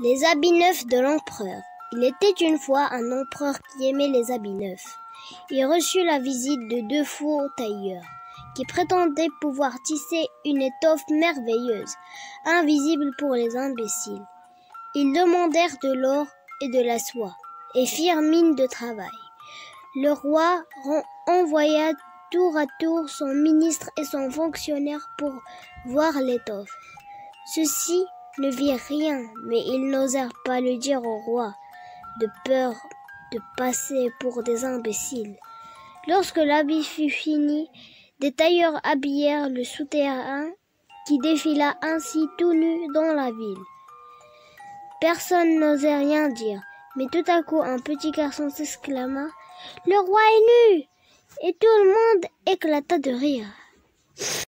Les habits neufs de l'empereur. Il était une fois un empereur qui aimait les habits neufs. Il reçut la visite de deux faux tailleurs qui prétendaient pouvoir tisser une étoffe merveilleuse, invisible pour les imbéciles. Ils demandèrent de l'or et de la soie et firent mine de travail. Le roi envoya tour à tour son ministre et son fonctionnaire pour voir l'étoffe. Ceux-ci ne virent rien, mais ils n'osèrent pas le dire au roi, de peur de passer pour des imbéciles. Lorsque l'habit fut fini, des tailleurs habillèrent le souterrain qui défila ainsi tout nu dans la ville. Personne n'osait rien dire, mais tout à coup un petit garçon s'exclama Le roi est nu Et tout le monde éclata de rire.